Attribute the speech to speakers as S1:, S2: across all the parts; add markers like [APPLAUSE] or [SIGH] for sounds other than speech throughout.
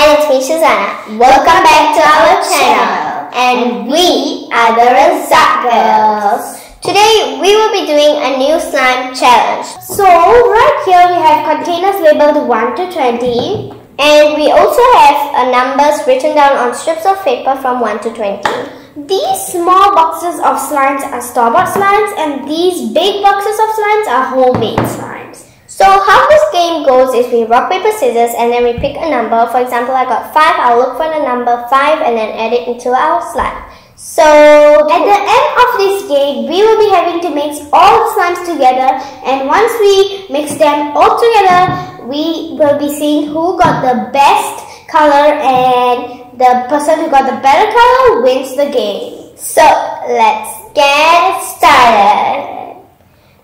S1: And it's me Shazana. Welcome back to our channel. And we are the Razzak Girls. Today we will be doing a new slime challenge. So right here we have containers labeled 1 to 20. And we also have a numbers written down on strips of paper from 1 to 20. These small boxes of slimes are store-bought slimes and these big boxes of slimes are homemade slimes. So how this game goes is we rock, paper, scissors and then we pick a number. For example, I got 5, I'll look for the number 5 and then add it into our slime. So at the end of this game, we will be having to mix all the slimes together and once we mix them all together, we will be seeing who got the best color and the person who got the better color wins the game. So let's get started.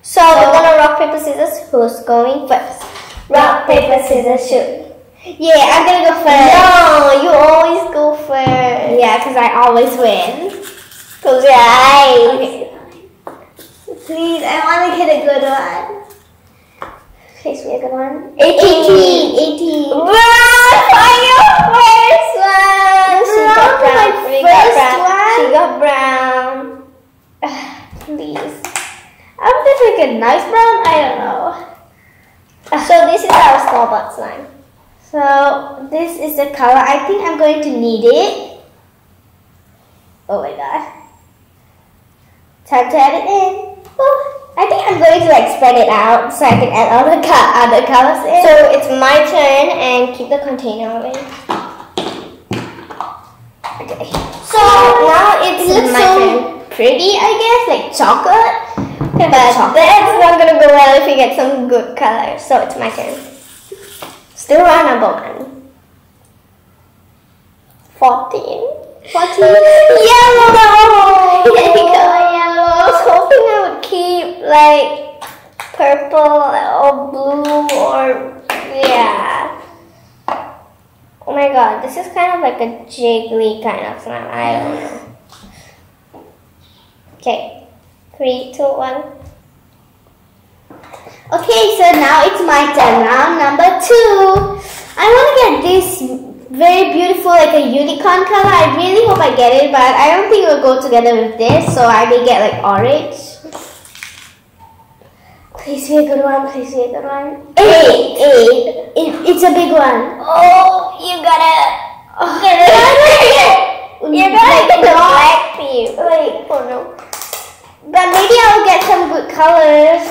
S1: So we're gonna rock, paper, scissors. Who's going first? Rock, paper, scissors, shoot. Yeah, I'm gonna go first. No, you always go first. Yeah, because I always win. Close your eyes. Okay. Please, I want to get a good one. Please be a good one. 18. 18. 18. Run for your first one. She got brown. She got brown. She [SIGHS] got brown. Please. I hope that's like a nice brown. I don't know. So this is our store-bought slime. So this is the color. I think I'm going to need it. Oh my god. Time to add it in. Oh, I think I'm going to like spread it out so I can add all the co other colors in. So it's my turn and keep the container away. Okay. So now it's it my so turn. pretty, I guess, like chocolate. but that's not gonna go well if you get some good colors. So it's my turn. Still round number one. 14. 14. yellow! [LAUGHS] [LAUGHS] Yellow. I was hoping I would keep like purple or blue or yeah. Oh my god, this is kind of like a jiggly kind of slime. I don't know. Okay. Three, two, one. Okay, so now it's my turn. Round number two. I want to get this very beautiful, like a unicorn color. I really hope I get it, but I don't think it will go together with this, so I may get like orange. Please be a good one, please be a good one. Eight, eight. It, it's a big one. Oh, you gotta, oh, get it. You're gonna get the black piece. Wait, oh no. But maybe I'll get some good colors.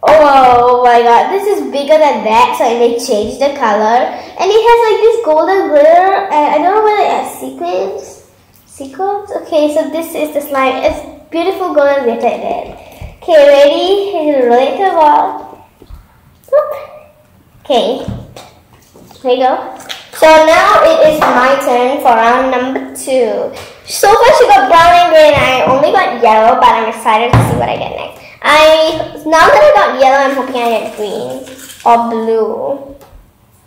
S1: Oh my god, this is bigger than that, so I may change the color. And it has like this golden glitter, and I don't know whether it has sequins. Sequins? Okay, so this is the slime. It's beautiful golden glitter in it. Okay, ready? Roll the wall. Okay, there you go. So now it is my turn for round number two. So far she got brown and green I only got yellow, but I'm excited to see what I get next. I now that I got yellow, I'm hoping I get green or blue.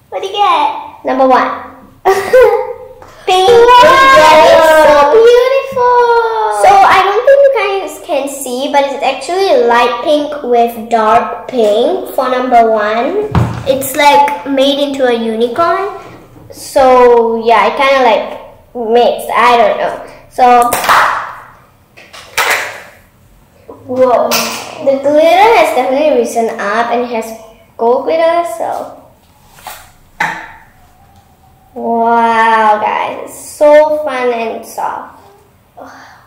S1: What do you get? Number one. [LAUGHS] light pink with dark pink for number one. It's like made into a unicorn. So yeah, I kind of like mixed. I don't know. So whoa, the glitter has definitely risen up and it has gold glitter. So wow, guys, it's so fun and soft.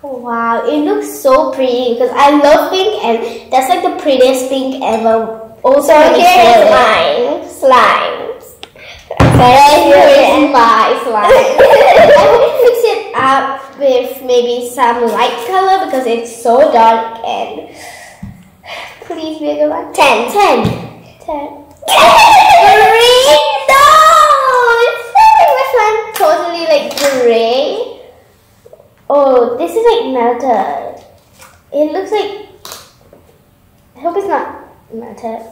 S1: Wow, it looks so pretty because I love pink and that's like the prettiest pink ever. Also, here is mine slimes. But here is my slime. [LAUGHS] I will fix it up with maybe some light color because it's so dark and please be a good one. Ten. Ten. Ten. Green! No! It's not like my slime totally like gray. Like melted. It looks like. I hope it's not melted.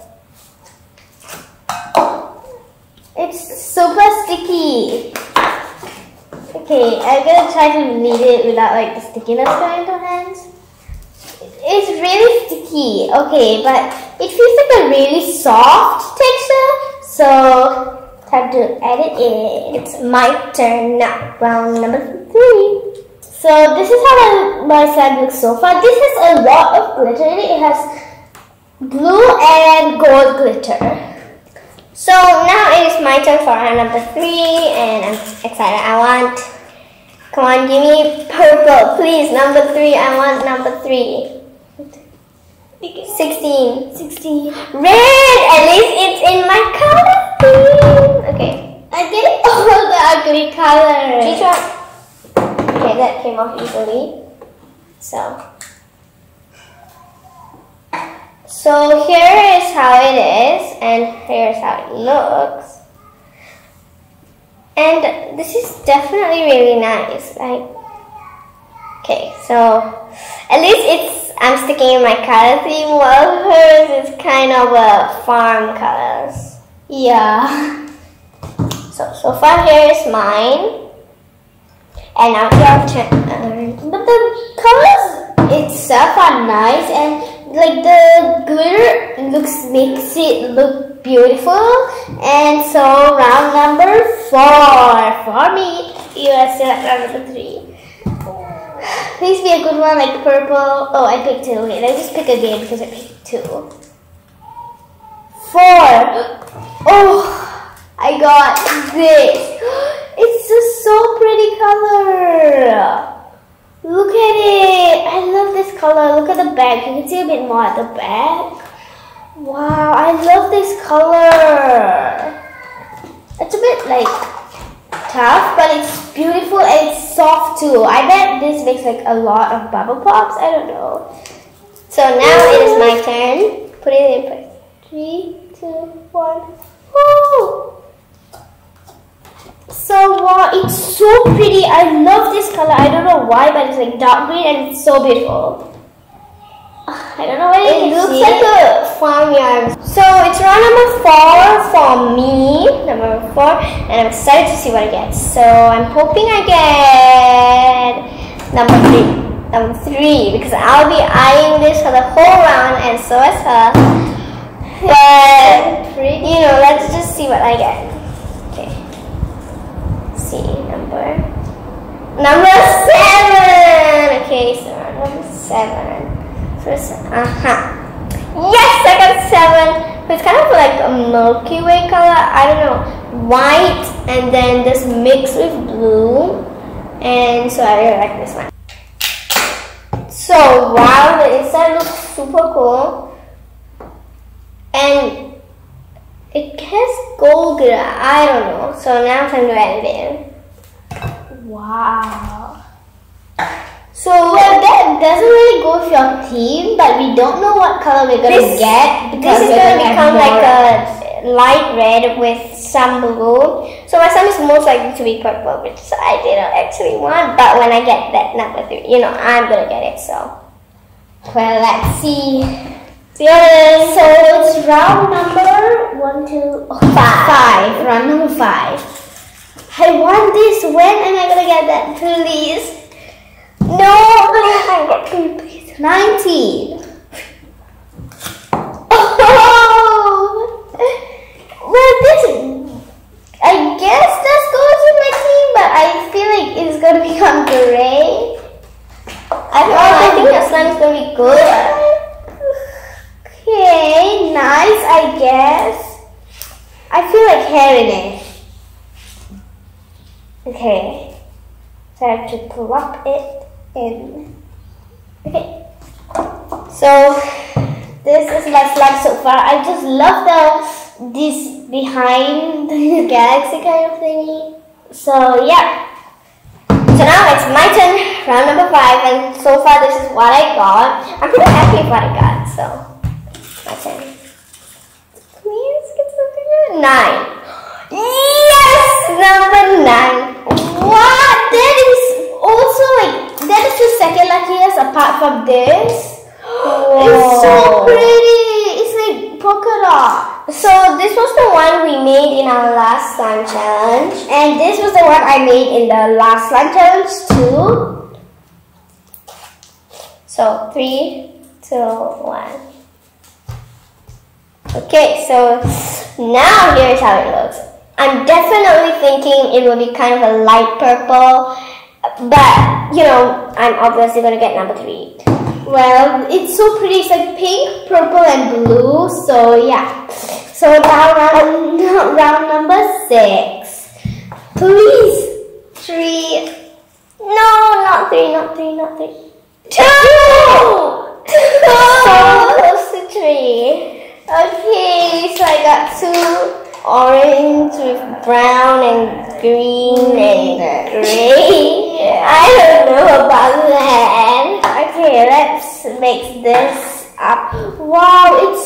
S1: It's super sticky.
S2: Okay, I'm gonna try to knead it without like the stickiness going into hands. It's really sticky. Okay, but it feels like a really soft texture. So time to add it in.
S1: It's my turn now. Round number three.
S2: So this is how my, my slime looks so far. This has a lot of glitter in it. It has blue and gold glitter.
S1: So now it is my turn for round number three and I'm excited. I want, come on, give me purple, please. Number three, I want number three. 16.
S2: 16.
S1: Red, at least it's in my color theme. Okay.
S2: I'm getting [LAUGHS] all the ugly colors.
S1: Each one. Okay, that came off easily. So. So here is how it is and here's how it looks. And this is definitely really nice. Like, okay, so at least it's I'm sticking in my color theme. While hers is kind of a farm colors.
S2: Yeah.
S1: So so far here is mine. And now your turn.
S2: But the colors itself are nice and like the glitter looks makes it look beautiful. And so round number four for me. You are still at round number three. Please be a good one like purple. Oh, I picked two. Wait, let's just pick again because I picked two. Four. Oh, I got this. It's a so pretty color. Look at it. I love this color. Look at the back. You can see a bit more at the back. Wow, I love this color. It's a bit like tough, but it's beautiful and it's soft too. I bet this makes like a lot of bubble pops. I don't know.
S1: So now it is my turn. Put it in place.
S2: Three, two, one. Woo! So wow, it's so pretty. I love this color. I don't know why, but it's like dark green and it's so beautiful. I don't know what
S1: It looks like a farmyard. So it's round number four for me, number four, and I'm excited to see what I get. So I'm hoping I get number three, number three, because I'll be eyeing this for the whole round, and so is her. But you know, let's just see what I get. Okay. Let's see number number seven. Okay, so number seven. First, uh huh. Yes, I got seven. It's kind of like a Milky Way color. I don't know, white and then this mixed with blue, and so I really like this one. So while the inside looks super cool, and it has gold glitter. I don't know. So now time to add it in.
S2: Wow. So well, that doesn't really go with your theme, but we don't know what color we're gonna
S1: This-
S2: get
S1: This
S2: because
S1: is going to
S2: gonna
S1: become like a light red with some blue. So my son is most likely to be purple, which I didn't actually want. But when I get that number three, you know, I'm gonna get it. So
S2: Well, let's see. So it's round number one, two, oh,
S1: Five.
S2: five. Round number five. I want this. When am I gonna get that? Please.
S1: No, I got please.
S2: Nineteen. Oh. [LAUGHS] Well, this. I guess with my team, but I feel like it's gonna become gray. I
S1: think is gonna be good.
S2: Okay, nice, I guess. I feel like hair in it. Okay. So I have to plop it in. Okay. So this is my slime so far. I just love the this behind the [LAUGHS] galaxy kind of thingy. So yeah.
S1: So now it's my turn, round number five, and so far this is what I got. I'm pretty happy with what I got, so my turn. Please get something good. Nine. [GASPS] Number nine.
S2: What? That is also like that is the second luckiest apart from this. It's so pretty. It's like polka dot.
S1: So this was the one we made in our last slime challenge.
S2: And this was the one I made in the last slime challenge too.
S1: So three, two, one. Okay, so now here's how it looks. I'm definitely thinking it will be kind of a light purple, but you know, I'm obviously gonna get number three.
S2: Well, it's so pretty. It's like pink, purple, and blue. So yeah. So now round, [LAUGHS] round number six. Please.
S1: Three. No, not three, not three, not three.
S2: Two. [LAUGHS]
S1: So close to three.
S2: Okay, so I got two
S1: Orange with brown and green and gray. [LAUGHS]
S2: I don't know about that. Okay, let's mix this up. Wow, it's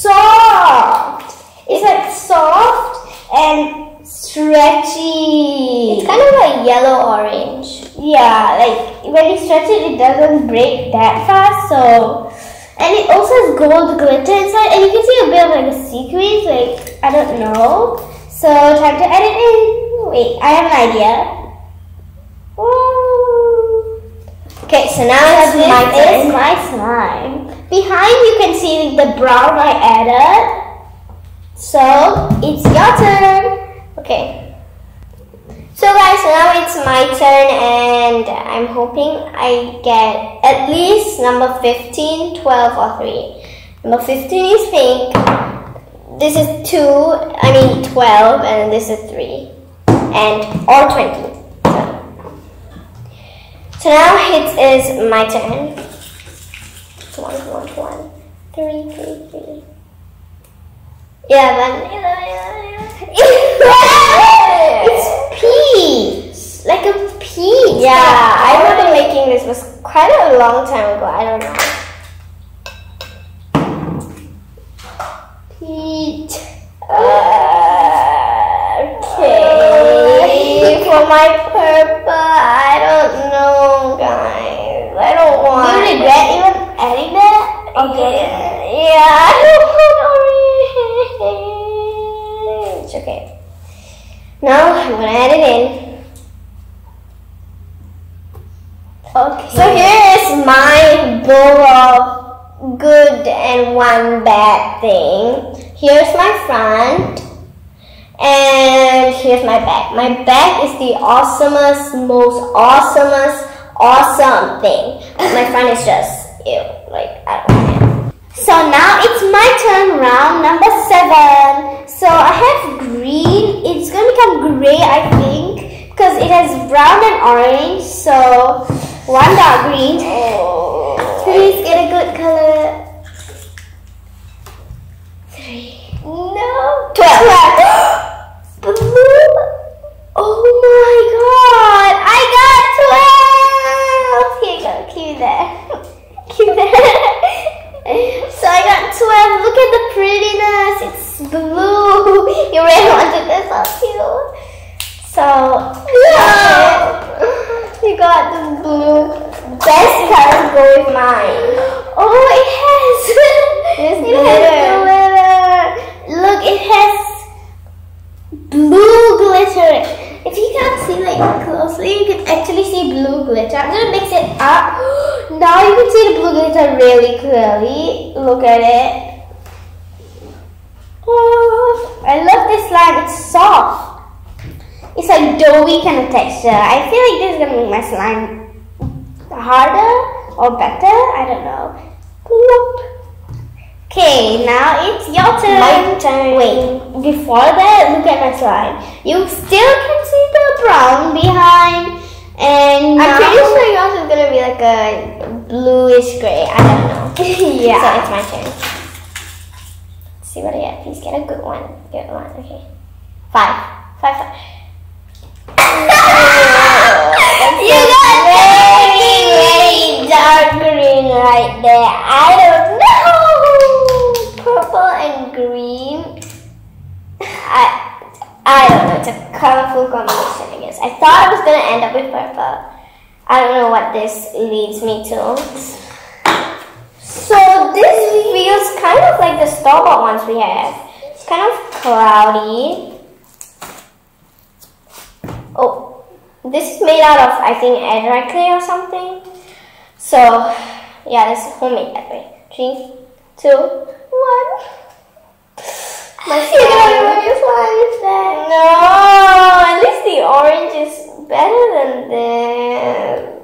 S2: soft. It's like soft and stretchy.
S1: It's kind of like yellow orange.
S2: Yeah, like when you stretch it, it doesn't break that fast. So, and it also has gold glitter inside, and you can see a bit of like a sequins. Like I don't know. So time to edit in. Wait, I have an idea. Woo.
S1: Okay, so now it's
S2: This
S1: my
S2: is my slime. Behind you can see the brown I added. So it's your turn.
S1: Okay. So guys, now it's my turn and I'm hoping I get at least number 15, 12 or 3. Number 15 is pink, this is 2, I mean 12 and this is 3 and all 20. So, so now it is my turn. One, one, one, three, three, three. 11, 11, 11. [LAUGHS] Yes!
S2: It's peas. Like a peas.
S1: Yeah, I remember making this was quite a long time ago. I don't know.
S2: Peach.
S1: Uh, okay. For my Now I'm gonna add it in.
S2: Okay.
S1: So here is my bowl of good and one bad thing. Here's my front. And here's my back. My back is the awesomest, most awesomest, awesome thing. My front is just ew. Like I don't it.
S2: So now it's my turn, round number seven. So I have green. It's gonna become gray, I think, because it has brown and orange. So one dark green. Please get a good color. Three. No.
S1: Twelve.
S2: Blue. Oh my god! I got twelve. Here you go. Keep it there. Keep it. so I got twelve. Look at the prettiness. It's blue. [LAUGHS]
S1: You really wanted this up too.
S2: So
S1: No. [LAUGHS] You got the blue. Best colors go with mine.
S2: Oh, it has. [LAUGHS]
S1: This
S2: it has glitter. Look, it has blue glitter. If you can't see like closely, you can actually see blue glitter. I'm gonna mix it up. [GASPS] Now you can see the blue glitter really clearly. Look at it. Oh, I love this slime. It's soft. It's like doughy kind of texture. I feel like this is gonna make my slime harder or better. I don't know. Okay, now it's your turn.
S1: My turn.
S2: Wait, before that, look at my slime. You still can see the brown behind, and
S1: I'm
S2: now-
S1: pretty sure yours is gonna be like a bluish gray. I don't know. [LAUGHS]
S2: yeah.
S1: So it's my turn. See what I get. Please get a good one. Good one. Okay. Five. Five. Five. [LAUGHS]
S2: You got
S1: very, very dark green right there. I don't know. Purple and green. I I don't know. It's a colorful combination, I guess. I thought I was gonna end up with purple. I don't know what this leads me to. So this feels kind of like the store-bought ones we have. It's kind of cloudy. Oh, this is made out of, I think, air dry clay or something. So, yeah, this is homemade that way. Three, two, one.
S2: My ruin your slime
S1: No, at least the orange is better than this.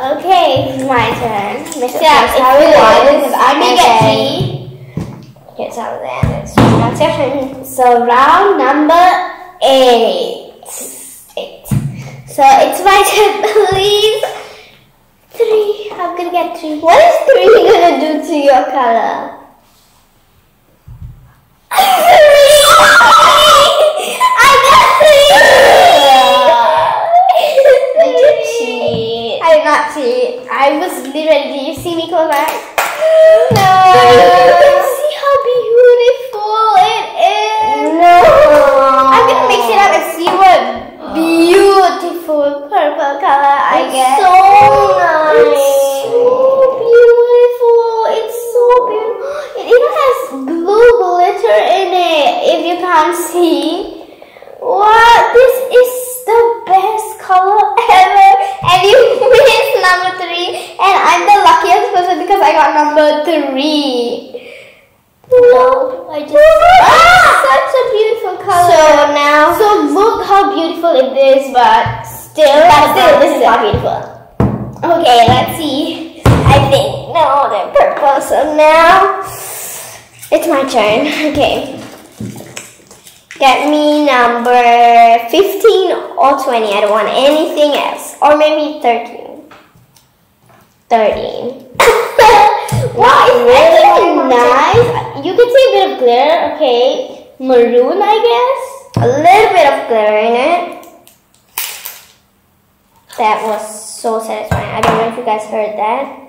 S2: Okay, my turn.
S1: Mr. Yeah, how it is.
S2: I may get
S1: Here's how it ends. That's.
S2: So round number eight. Eight. So it's my turn, [LAUGHS] please. Three. I'm gonna get three.
S1: What is three gonna do to your color?
S2: I was literally, did you see me close my eyes?
S1: No.
S2: In it if you can't see. What? This is the best color [LAUGHS] ever. And you [LAUGHS] missed number three. And I'm the luckiest person because I got number three.
S1: No, I just
S2: ah, such a beautiful color.
S1: So now,
S2: so look how beautiful it is, but still,
S1: but still, this is not beautiful.
S2: Okay, let's see.
S1: I think no, they're purple. So now it's my turn. [LAUGHS] Okay. Get me number 15 or 20. I don't want anything else. Or maybe 13. 13. [LAUGHS]
S2: wow, it's really nice. You can see a bit of glitter. Okay. Maroon, I guess.
S1: A little bit of glitter in it. That was so satisfying. I don't know if you guys heard that.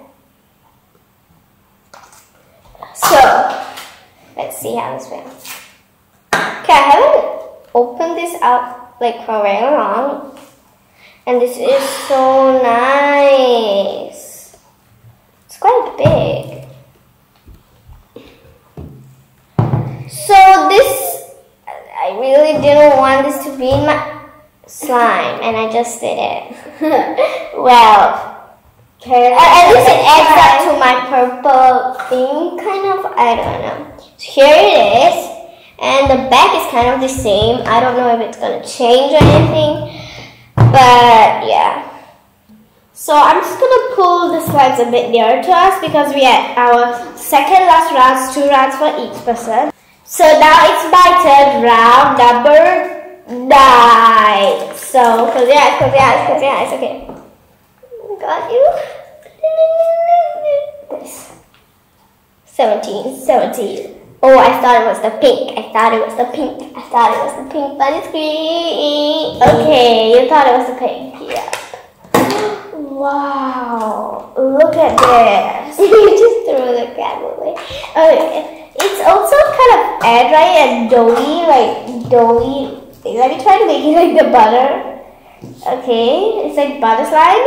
S1: So, let's see how this went. Okay, I haven't opened this up like for very long. And this is so nice. It's quite big. So this, I really didn't want this to be in my slime and I just did it. [LAUGHS] well, at least it adds up to my purple thing, kind of. I don't know. Here it is. And the back is kind of the same. I don't know if it's going to change or anything. But yeah.
S2: So I'm just going to pull the slides a bit nearer to us because we had our second last rounds, two rounds for each person. So now it's my turn, round number nine. So close your eyes, close your eyes, close your eyes. Okay.
S1: Got you.
S2: This.
S1: 17.
S2: 17.
S1: Oh, I thought it was the pink. I thought it was the pink. I thought it was the pink, but it's green.
S2: Okay, you thought it was the pink. Yeah. Wow, look at this. [LAUGHS]
S1: you just threw the crab away.
S2: Okay. It's also kind of dry and doughy, like doughy. Let me try to make it [LAUGHS] like the butter. Okay, it's like butter slime.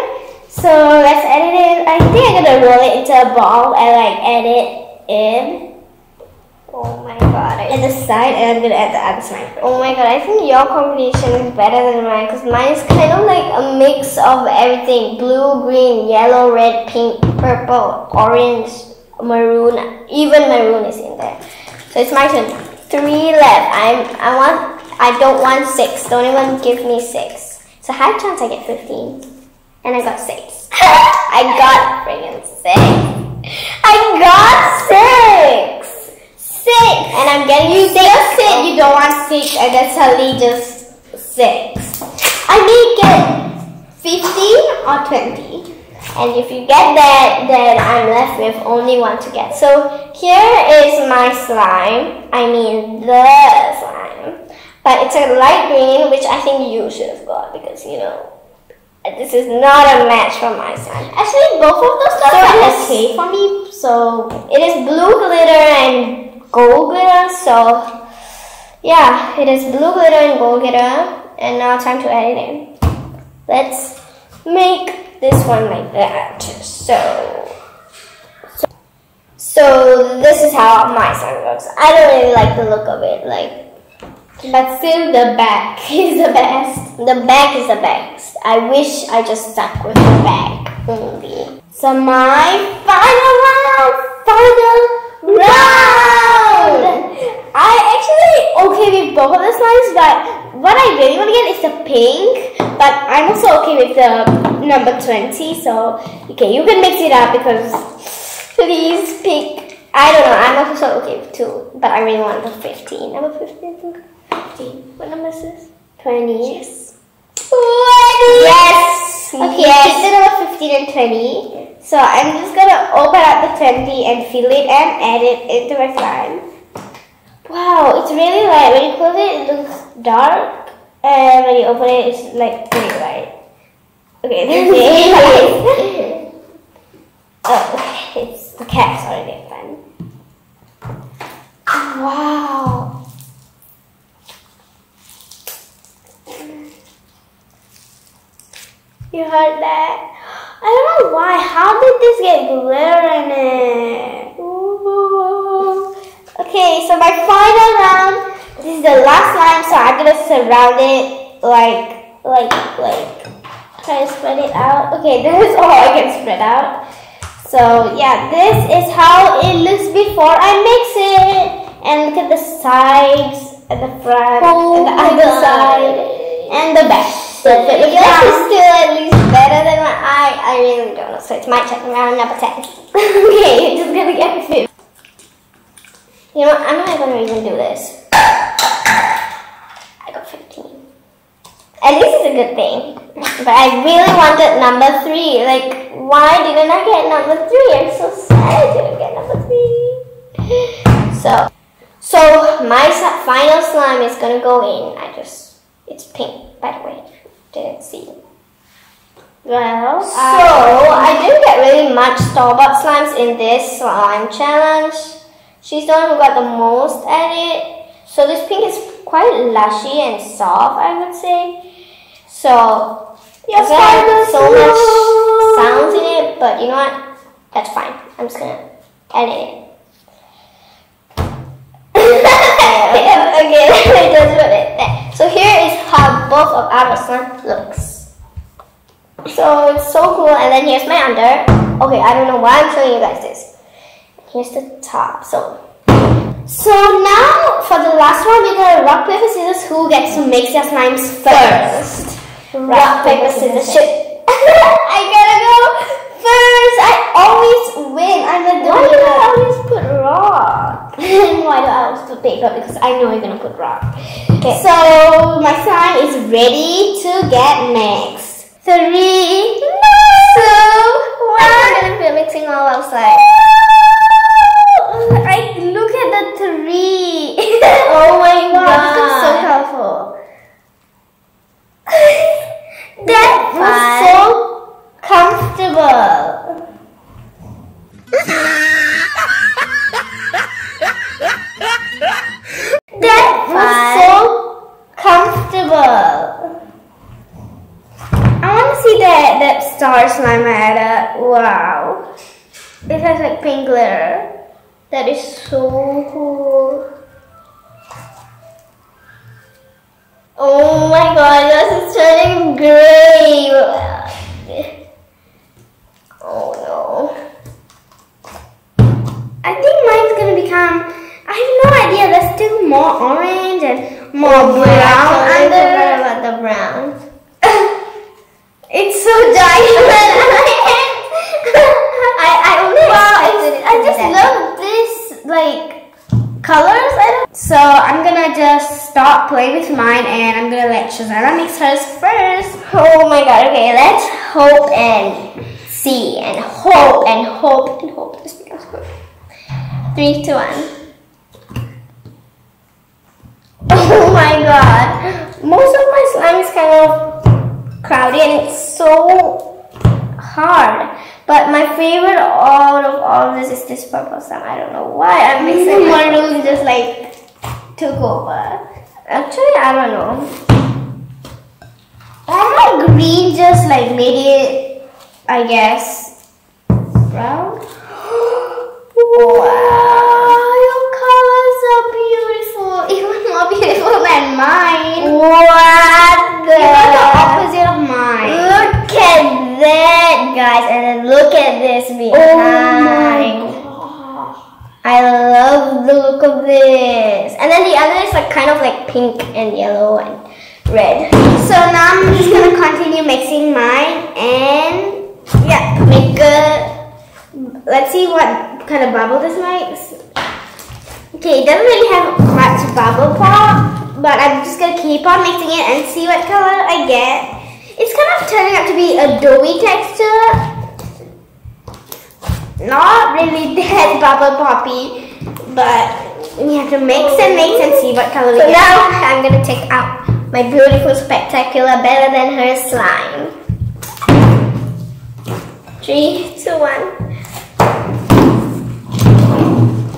S2: So let's add it in. I think I'm gonna roll it into a ball and like add it in.
S1: Oh my god.
S2: And the side, and I'm gonna add the other side.
S1: Oh my god, I think your combination is better than mine because mine is kind of like a mix of everything blue, green, yellow, red, pink, purple, orange, maroon, even maroon is in there. So it's my turn. Three left. I'm, I want, I don't want six. Don't even give me six. So high chance I get 15. And I got six. [LAUGHS] I got friggin' six. I got six six. And I'm getting you six.
S2: just said you don't want six and then suddenly just six. I may get 15 or 20.
S1: And if you get that, then I'm left with only one to get. So here is my slime. I mean the slime. But it's a light green, which I think you should have got because, you know, this is not a match for my slime.
S2: Actually, both of those stuff so are okay for me. So
S1: it is blue glitter and gold glitter. So yeah, it is blue glitter and gold glitter. And now time to add it in. Let's make this one like that. So, so, So this is how my slime looks. I don't really like the look of it. Like,
S2: but still the back [LAUGHS] is the best.
S1: The back is the best. I wish I just stuck with the back only.
S2: So my final round, final round. I actually okay with both of the slimes, but what I really want to get is the pink. But I'm also okay with the number 20. So okay, you can mix it up because
S1: Please pick. I don't know. I'm also okay with two, but I really want the 15. Number 15, 15. What number is this?
S2: 20.
S1: Yes.
S2: 20.
S1: Yes.
S2: Okay,
S1: yes.
S2: pick the number 15 and 20. So I'm just gonna open up the 20 and fill it and add it into my slime. Wow, it's really light. When you close it, it looks dark. And when you open it, it's like pretty light. Okay, there's [LAUGHS] Oh, it's the cat's already fun. Wow. You heard that? I don't know why. How did this get glitter in it? Ooh. Okay, so my final round. This is the last line, so I'm gonna surround it like, like, like. Try to spread it out. Okay, [LAUGHS] this is all I can spread out. So yeah, this is how it looks before I mix it. And look at the sides, and the front,
S1: Oh
S2: and the
S1: oh
S2: other
S1: God.
S2: side, and the back. So if it looks
S1: Yours is still at least better than my eye. I really don't know. So it's my turn. Round number 10.
S2: okay, you're just gonna get fifth.
S1: You know what? I'm not gonna even do this. I got 15. At least it's a good thing. But I really wanted number 3. Like, why didn't I get number 3? I'm so sad I didn't get number 3. [GASPS] So, so my final slime is gonna go in. I just, it's pink, by the way. Didn't see.
S2: Well,
S1: So, um, I didn't get really much store-bought slimes in this slime challenge. She's the one who got the most at it. So this pink is quite lushy and soft, I would say. So,
S2: Yes,
S1: it's have so much
S2: know.
S1: sounds in it, but you know what? That's fine. I'm just gonna edit it. [LAUGHS] [LAUGHS] okay, [LAUGHS] let me just put it there. How both of our slime looks. So it's so cool, and then here's my under. Okay, I don't know why I'm showing you guys this. Here's the top. So,
S2: so now for the last one, we're gonna rock paper scissors. Who gets to mix their slimes first?
S1: rock paper scissors shoot. [LAUGHS]
S2: I gotta go first. I always win. I'm the
S1: Why do I
S2: always put rock? [LAUGHS] Why do I always put paper? Because I know you're gonna put rock.
S1: Okay.
S2: So my slime is ready to get mixed. Three, two,
S1: I'm gonna be mixing all outside.
S2: I look at the tree. [LAUGHS]
S1: Oh my
S2: wow, this is so
S1: God.
S2: colorful. [LAUGHS] that was so comfortable. that was so comfortable. I want to see that that star slime I had. Wow, it has like pink glitter. That is so cool.
S1: Oh my god, this is turning gray. Oh no.
S2: I think mine's gonna become. I have no idea. There's still more orange and more brown
S1: I totally forgot
S2: under.
S1: about the brown.
S2: It's so giant. [LAUGHS]
S1: I, I only
S2: wow,
S1: expected
S2: it's,
S1: it
S2: I just
S1: that.
S2: love this like colors. So I'm gonna just stop playing with mine and I'm gonna let Shazana mix hers first.
S1: Oh my god, okay, let's hope and see and hope and hope and hope this becomes good. Three, two, one. [LAUGHS] Oh my god. Most of my slime is kind of cloudy and it's so hard. But my favorite out of all this is this purple slime. I don't know why I'm mixing my
S2: Maroon just like took over.
S1: Actually, I don't know.
S2: And my green just like made it, I guess, brown. [GASPS] Wow, your colors are beautiful. [LAUGHS] Even more beautiful than mine.
S1: What the?
S2: You got the opposite of mine.
S1: Look at that, guys, and then look at this
S2: Oh
S1: behind.
S2: god.
S1: I love the look of this. And then the other is like kind of like pink and yellow and red.
S2: So now I'm just gonna continue mixing mine and
S1: Yeah, make a.
S2: let's see what kind of bubble this makes. Okay, it doesn't really have much bubble pop, but I'm just gonna keep on mixing it and see what color I get. It's kind of turning out to be a doughy texture. Not really [LAUGHS] that bubble poppy, but we have to mix and mix and see what color we
S1: So
S2: get.
S1: now I'm gonna take out my beautiful, spectacular, better than her slime. Three, two, one.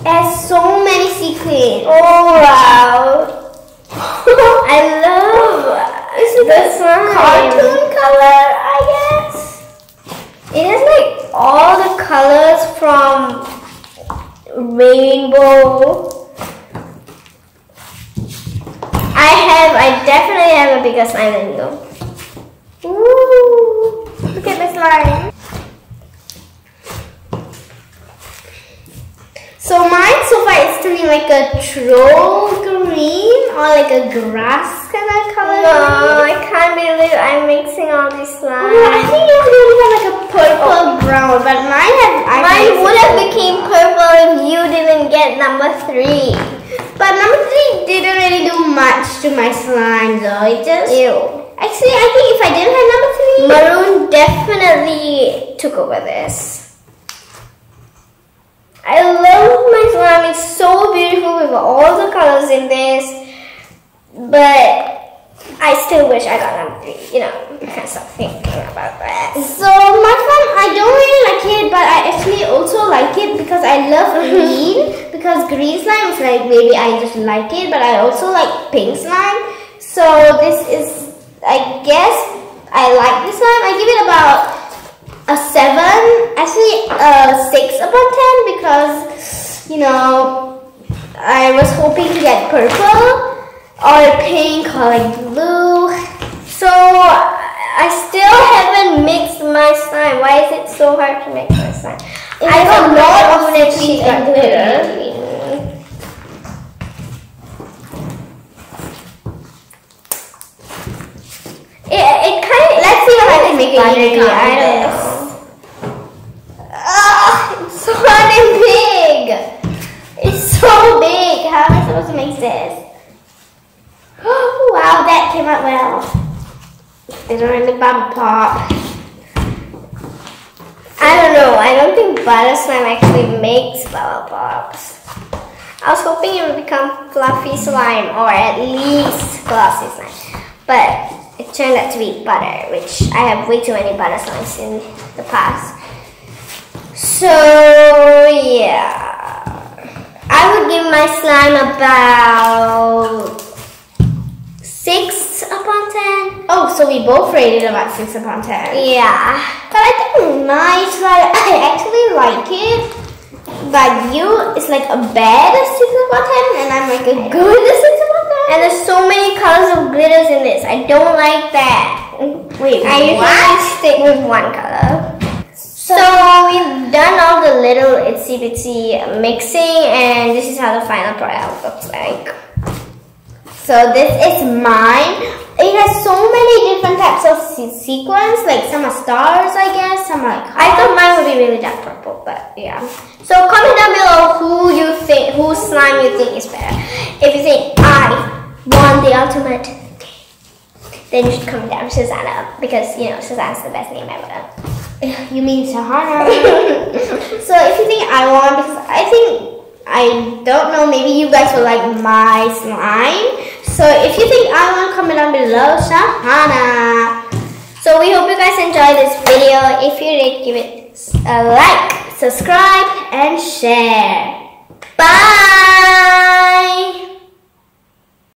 S2: Has so many sequins.
S1: Oh wow! [LAUGHS] I love the slime.
S2: Cartoon color, I guess.
S1: It has like all the colors from rainbow. I have, I definitely have a bigger slime than you.
S2: Ooh, look at my slime. So mine so far is turning like a troll green or like a grass kind of color.
S1: No, I can't believe I'm mixing all these
S2: Oh, I think yours really have like a purple brown, but mine. I
S1: Mine would have became purple if you didn't get number three.
S2: But number three didn't really do much to my slime though. It just.
S1: Ew.
S2: Actually, I think if I didn't have number three.
S1: Maroon definitely took over this. I love my slime. It's so beautiful with all the colors in this. But I still wish I got number three. You know, I can't stop thinking about that.
S2: So my slime, I don't really like it, but I actually also like it because I love [LAUGHS] green. because green slime is like maybe I just like it, but I also like pink slime. So this is, I guess, I like this slime. I give it about a seven, actually a six upon ten because you know I was hoping to get purple or pink or like blue.
S1: So I still haven't mixed my slime. Why is it so hard to mix my slime?
S2: It
S1: I
S2: has a
S1: got
S2: lot
S1: lot
S2: of
S1: that
S2: and
S1: glitter. It, it kind of
S2: Let's see if Make it
S1: buttery.
S2: even
S1: I don't
S2: of. Ah, it's so big. It's so big. How am I supposed to make this? [GASPS] wow, that came out well. Didn't really bubble pop.
S1: I don't know. I don't think butter slime actually makes bubble pops. I was hoping it would become fluffy slime or at least glossy slime. But it turned out to be butter, which I have way too many butter slimes in the past. So yeah. I would give my slime about six upon ten.
S2: Oh, so we both rated about six upon ten.
S1: Yeah.
S2: But I think my slime, [LAUGHS] I actually like it. But you, it's like a bad six upon ten, and I'm like a good [LAUGHS] six upon.
S1: And there's so many colors of glitters in this. I don't like that.
S2: Wait,
S1: I usually
S2: what?
S1: stick with one color. So we've done all the little itsy bitsy mixing and this is how the final product looks like.
S2: So this is mine. It has so many different types of se- sequins. Like some are stars, I guess. Some are like
S1: I thought mine would be really dark purple, but yeah. So comment down below who you think, whose slime you think is better. If you think I won the ultimate, then you should comment down Shazana because you know Shazana's the best name ever. [LAUGHS]
S2: You mean Shahana? [LAUGHS] so if you think I won, because I think I don't know, maybe you guys will like my slime. So if you think I won, comment down below, Shahana.
S1: So we hope you guys enjoyed this video. If you did, give it a like, subscribe,
S2: And share.
S1: bye.